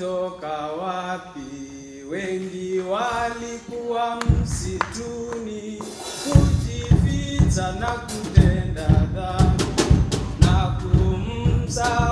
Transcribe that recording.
walitoka wapi? Wengi walikuwa msituni kujificha na kutenda dhambi na kumsahau